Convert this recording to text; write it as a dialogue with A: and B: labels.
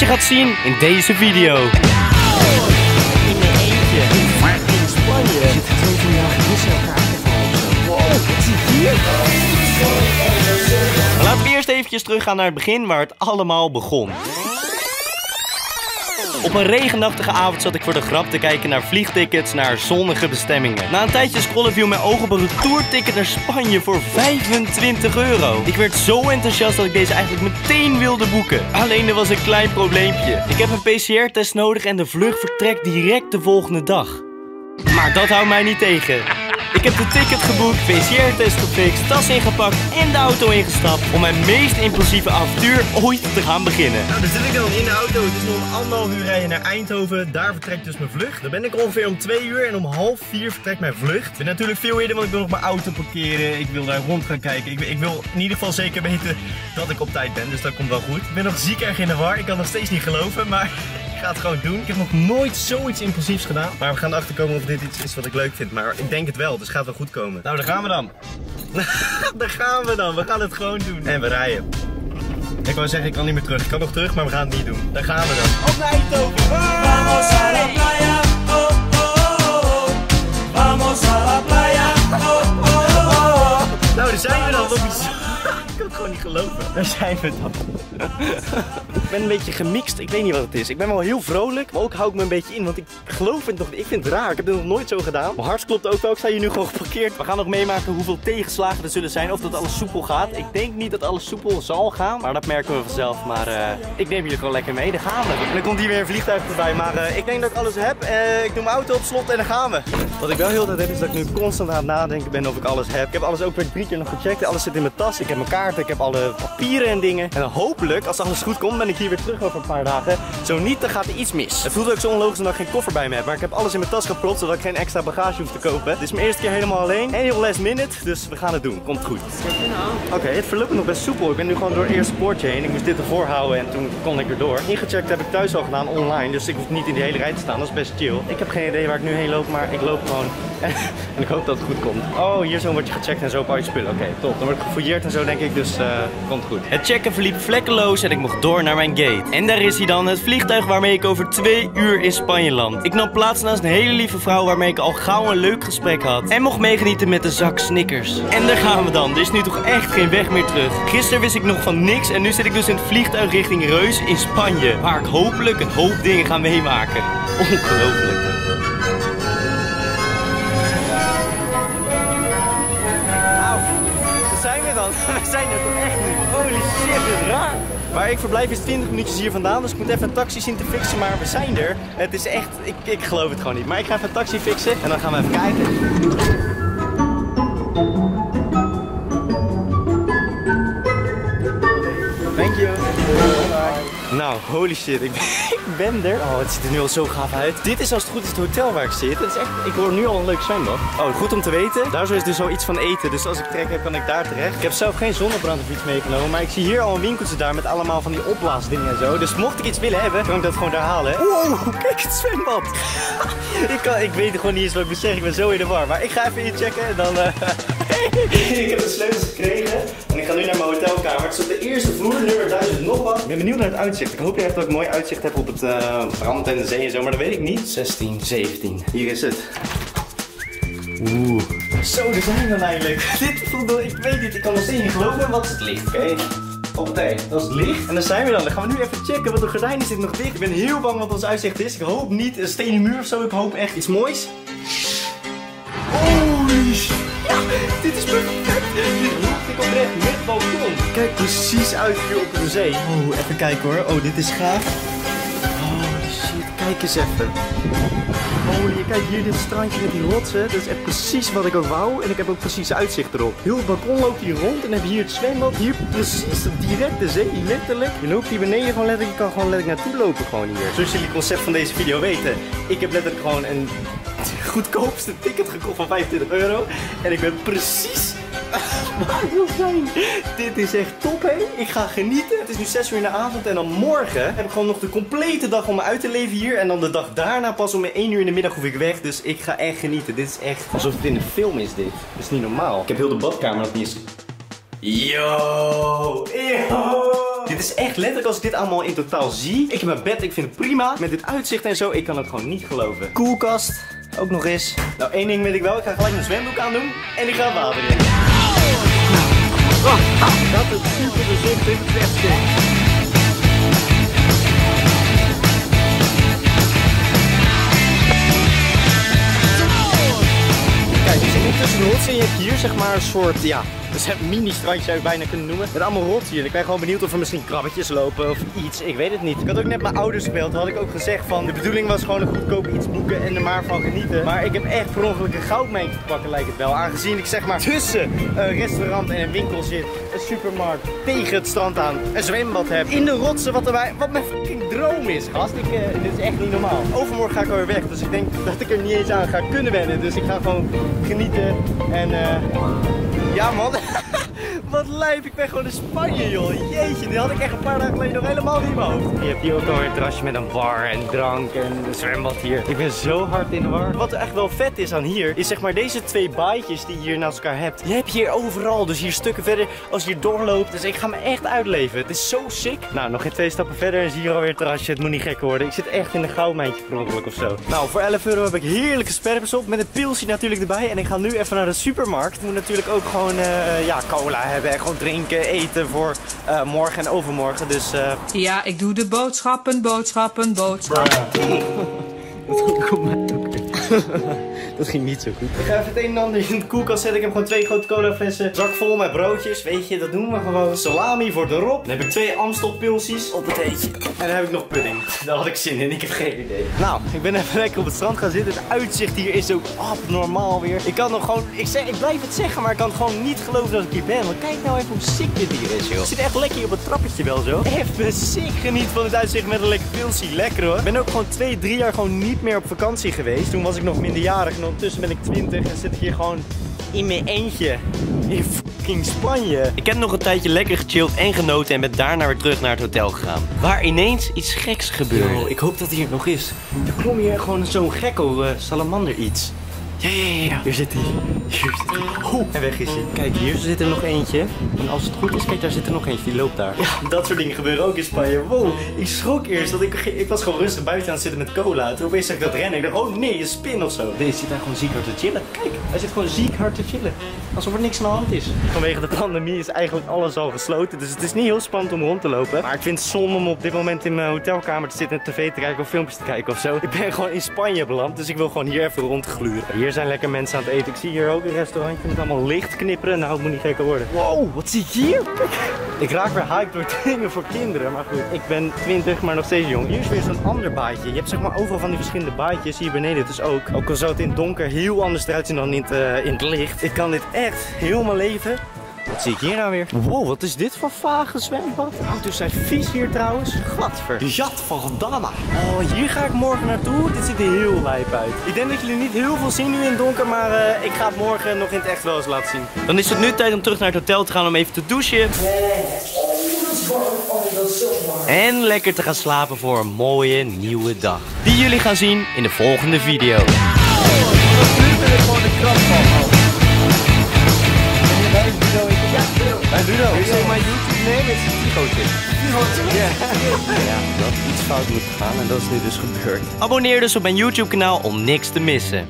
A: je gaat zien in deze video. Laten we eerst eventjes teruggaan naar het begin waar het allemaal begon. Op een regenachtige avond zat ik voor de grap te kijken naar vliegtickets naar zonnige bestemmingen. Na een tijdje scrollen viel mijn oog op een retourticket naar Spanje voor 25 euro. Ik werd zo enthousiast dat ik deze eigenlijk meteen wilde boeken. Alleen er was een klein probleempje. Ik heb een PCR-test nodig en de vlucht vertrekt direct de volgende dag. Maar dat houdt mij niet tegen. Ik heb de ticket geboekt, PCR-test gefixt, tas ingepakt en de auto ingestapt om mijn meest impulsieve avontuur ooit te gaan beginnen. Nou, dan zit ik dan in de auto. Het is nog een anderhalf uur rijden naar Eindhoven. Daar vertrekt dus mijn vlucht. Dan ben ik ongeveer om twee uur en om half vier vertrekt mijn vlucht. Ik ben natuurlijk veel eerder, want ik wil nog mijn auto parkeren. Ik wil daar rond gaan kijken. Ik, ik wil in ieder geval zeker weten dat ik op tijd ben, dus dat komt wel goed. Ik ben nog ziek erg in de war. Ik kan nog steeds niet geloven, maar ik ga het gewoon doen. Ik heb nog nooit zoiets impulsiefs gedaan. Maar we gaan erachter komen of dit iets is wat ik leuk vind. Maar ik denk het wel, dus het gaat wel goed komen. Nou, daar gaan we dan. daar gaan we dan. We gaan het gewoon doen. En we rijden. Ik wou zeggen, ik kan niet meer terug. Ik kan nog terug, maar we gaan het niet doen. Daar gaan we dan. Op naar Eindhoven. Vamos a la playa. Oh, oh, oh. Vamos a la playa. Oh, oh, oh. Nou, daar zijn we dan. Ik kan het gewoon niet geloven. Daar zijn we dan. ik ben een beetje gemixt. Ik weet niet wat het is. Ik ben wel heel vrolijk, maar ook hou ik me een beetje in. Want ik geloof het nog. Ik vind het raar. Ik heb dit nog nooit zo gedaan. Mijn hart klopt ook wel. Ik sta hier nu gewoon geparkeerd. We gaan nog meemaken hoeveel tegenslagen er zullen zijn. Of dat alles soepel gaat. Ik denk niet dat alles soepel zal gaan. Maar dat merken we vanzelf. Maar eh, ik neem jullie gewoon lekker mee. Daar gaan we. En dan komt hier weer een vliegtuig voorbij. Maar eh, ik denk dat ik alles heb. Eh, ik doe mijn auto op slot en dan gaan we. Wat ik wel heel tijd heb is dat ik nu constant aan het nadenken ben of ik alles heb. Ik heb alles ook weer drie keer nog gecheckt. Alles zit in mijn tas. Ik heb mijn kaarten. Ik heb alle papieren en dingen. En hopelijk, als alles goed komt, ben ik hier weer terug over een paar dagen. Zo niet, dan gaat er iets mis. Het voelt ook zo onlogisch omdat ik geen koffer bij me heb. Maar ik heb alles in mijn tas gepropt, zodat ik geen extra bagage hoef te kopen. Dit is mijn eerste keer helemaal alleen. En heel last minute, dus we gaan het doen. Komt goed. Oké, het verloopt nog best soepel. Ik ben nu gewoon door het eerste poortje heen. Ik moest dit ervoor houden en toen kon ik erdoor. Ingecheckt heb ik thuis al gedaan, online. Dus ik hoef niet in die hele rij te staan. Dat is best chill. Ik heb geen idee waar ik nu heen loop, maar ik loop gewoon. en ik hoop dat het goed komt. Oh, hier zo word je gecheckt en zo op al je spullen. Oké, top. Dan word ik gefouilleerd en zo, denk ik. Dus eh komt goed. Het checken verliep vlekkeloos en ik mocht door naar mijn gate. En daar is hij dan, het vliegtuig waarmee ik over twee uur in Spanje land. Ik nam plaats naast een hele lieve vrouw waarmee ik al gauw een leuk gesprek had. En mocht meegenieten met een zak Snickers. En daar gaan we dan. Er is nu toch echt geen weg meer terug. Gisteren wist ik nog van niks en nu zit ik dus in het vliegtuig richting Reus in Spanje. Waar ik hopelijk een hoop dingen ga meemaken. Ongelooflijk. Nou, zijn we dan. We zijn er toch echt nu. Holy shit, dit is raar. Waar ik verblijf is 20 minuutjes hier vandaan, dus ik moet even een taxi zien te fixen, maar we zijn er. Het is echt, ik, ik geloof het gewoon niet. Maar ik ga even een taxi fixen en dan gaan we even kijken. Nou, holy shit, ik ben, er. Oh, het ziet er nu al zo gaaf uit. Dit is als het goed is het hotel waar ik zit. Het is echt, ik hoor nu al een leuk zwembad. Oh, goed om te weten. Daar zo is dus zoiets van eten. Dus als ik trek heb, kan ik daar terecht. Ik heb zelf geen zonnebrand of iets meegenomen. Maar ik zie hier al een winkeltje daar met allemaal van die opblaasdingen en zo. Dus mocht ik iets willen hebben, kan ik dat gewoon daar halen. Wow, kijk het zwembad. ik, kan, ik weet gewoon niet eens wat ik moet zeggen. Ik ben zo in de war. Maar ik ga even inchecken en dan... eh, ik heb de sleutels gekregen en ik ga nu naar mijn hotelkamer. Het is op de eerste vloer, nummer 1000 nog wat. Ik ben benieuwd naar het uitzicht. Ik hoop echt dat ik mooi uitzicht heb op het eh, brand en de zee en zo, maar dat weet ik niet. 16, 17. Hier is het. Oeh. Zo, daar zijn we dan eindelijk. Dit voelt wel, ik weet niet, ik kan nog steeds niet geloven. Wat is het licht? Oké. Op tijd. Dat is het licht. En dan zijn we dan. Dan gaan we nu even checken, want de gordijn is dit nog dicht. Ik ben heel bang wat ons uitzicht is. Ik hoop niet een stenen muur of zo. Ik hoop echt iets moois. Dit is perfect. Dit hoeft ik oprecht met balkon. Kijk precies uit hier op de zee. Oh, even kijken hoor. Oh, dit is gaaf. Holy shit, kijk eens even. Holy, kijk hier dit strandje met die rotsen. Dat is echt precies wat ik ook wou. En ik heb ook precies uitzicht erop. Heel het balkon loopt hier rond. En heb je hier het zwembad. Hier precies direct de zee, letterlijk. Je loopt hier beneden gewoon letterlijk. Je kan gewoon letterlijk naartoe lopen gewoon hier. Zoals jullie het concept van deze video weten. Ik heb letterlijk gewoon een goedkoopste ticket gekocht van 25 euro. En ik ben precies waar ik wil zijn. Dit is echt top, hè? Ik ga genieten. Het is nu 6 uur in de avond en dan morgen heb ik gewoon nog de complete dag om me uit te leven hier. En dan de dag daarna pas om 1 uur in de middag hoef ik weg. Dus ik ga echt genieten. Dit is echt alsof het in een film is, dit. Dat is niet normaal. Ik heb heel de badkamer nog niet eens... Yo! Yo! Dit is echt letterlijk als ik dit allemaal in totaal zie. Ik heb mijn bed, ik vind het prima. Met dit uitzicht en zo, ik kan het gewoon niet geloven. Koelkast, ook nog eens. Nou, één ding weet ik wel. Ik ga gelijk mijn zwembroek aandoen. En ik ga het water in.
B: Dat is super dit is
A: je hebt hier zeg maar een soort, ja, dus een mini-strandje zou je bijna kunnen noemen. Met allemaal rotsen hier. En ik ben gewoon benieuwd of er misschien krabbetjes lopen of iets. Ik weet het niet. Ik had ook net mijn ouders gebeld. Toen had ik ook gezegd van de bedoeling was gewoon een goedkoop iets boeken en er maar van genieten. Maar ik heb echt per ongeluk een goudmijntje te pakken lijkt het wel. Aangezien ik zeg maar tussen een restaurant en een winkel zit. Een supermarkt tegen het strand aan. Een zwembad heb. In de rotsen wat, erbij, wat mijn droom is gast. Eh, dit is echt niet normaal. Overmorgen ga ik alweer weg. Dus ik denk dat ik er niet eens aan ga kunnen wennen. Dus ik ga gewoon genieten. En eh ja man, wat lijp. Ik ben gewoon in Spanje joh. Jeetje, die had ik echt een paar dagen geleden nog helemaal niet in mijn hoofd. Je hebt hier ook alweer een terrasje met een bar en drank en een zwembad hier. Ik ben zo hard in de war. Wat echt wel vet is aan hier, is zeg maar deze twee baaitjes die je hier naast elkaar hebt. Die heb je hier overal, dus hier stukken verder als je hier doorloopt. Dus ik ga me echt uitleven. Het is zo sick. Nou, nog geen twee stappen verder en zie je alweer het terrasje. Het moet niet gek worden. Ik zit echt in een goudmijntje per ongeluk of zo. Nou, voor 11 euro heb ik heerlijke sperpers op met een pilsje natuurlijk erbij. En ik ga nu even naar de supermarkt. Ik moet natuurlijk ook gewoon eh, ja, cola hebben en gewoon drinken, eten voor eh, morgen en overmorgen. Dus eh,
C: Ja, ik doe de boodschappen, boodschappen, boodschappen.
A: Kom maar ook. Dat ging niet zo goed. Ik ga even het een en ander in de koelkast zetten. Ik heb gewoon twee grote colaflessen. Zak vol met broodjes. Weet je, dat doen we gewoon. Salami voor de Rob. Dan heb ik twee Amstelpilsies op het eetje. En dan heb ik nog pudding. Daar had ik zin in. Ik heb geen idee. Nou, ik ben even lekker op het strand gaan zitten. Het uitzicht hier is zo abnormaal weer. Ik kan nog gewoon... Ik, zeg, ik blijf het zeggen, maar ik kan het gewoon niet geloven dat ik hier ben. Want kijk nou even hoe sick dit hier is, joh. Ik zit echt lekker hier op het trappetje wel zo. Even sick geniet van het uitzicht met een lekker pilsie. Lekker hoor. Ik ben ook gewoon twee, drie jaar gewoon niet meer op vakantie geweest. Toen was ik nog minderjarig ondertussen ben ik 20 en zit ik hier gewoon in mijn eentje. In fucking Spanje. Ik heb nog een tijdje lekker gechilled en genoten en ben daarna weer terug naar het hotel gegaan. Waar ineens iets geks gebeurde. ik hoop dat hij hier nog is. Er klom hier gewoon zo'n gekko, eh, salamander iets. Ja, ja, ja, ja. Hier zit hij. Hier zit hij. En weg is hij. Kijk, hier zit er nog eentje. En als het goed is, kijk, daar zit er nog eentje. Die loopt daar. Ja, dat soort dingen gebeuren ook in Spanje. Wow, ik schrok eerst. Dat ik, ik was gewoon rustig buiten aan het zitten met cola. Toen opeens zag ik dat rennen. Ik dacht, oh nee, een spin of zo. Deze zit daar gewoon ziek hard te chillen. Kijk, hij zit gewoon ziek hard te chillen. Alsof er niks aan de hand is. Vanwege de pandemie is eigenlijk alles al gesloten. Dus het is niet heel spannend om rond te lopen. Maar ik vind het zonde om op dit moment in mijn hotelkamer te zitten en tv te kijken of filmpjes te kijken of zo. Ik ben gewoon in Spanje beland. Dus ik wil gewoon hier even rondgluren. Hier zijn lekker mensen aan het eten. Ik zie hier ook een restaurantje met allemaal licht knipperen. Nou, het moet niet gekker worden. Wow, wat zie ik hier? Ik raak weer hyped door dingen voor kinderen. Maar goed, ik ben 20, maar nog steeds jong. Hier is weer zo'n ander baadje. Je hebt zeg maar overal van die verschillende baadjes. Hier beneden dus ook. Ook al zou het in het donker heel anders eruit zien dan in het, eh, in het licht. Ik kan dit echt heel mijn leven wat zie ik hier nou weer? Wow, wat is dit voor vage zwembad? Auto's zijn vies hier trouwens. Gadver. Jat van Gadama. Oh, hier ga ik morgen naartoe. Dit ziet er heel lijp uit. Ik denk dat jullie niet heel veel zien nu in het donker, maar eh, ik ga het morgen nog in het echt wel eens laten zien. Dan is het nu tijd om terug naar het hotel te gaan om even te douchen. En lekker te gaan slapen voor een mooie nieuwe dag. Die jullie gaan zien in de volgende video.
B: Nu ben ik gewoon de krap van.
A: Bij Ludo. Wil je mijn YouTube name? Het is Tigootje. Ja. ja, dat iets fout moet gaan en dat is nu dus gebeurd. Abonneer dus op mijn YouTube kanaal om niks te missen.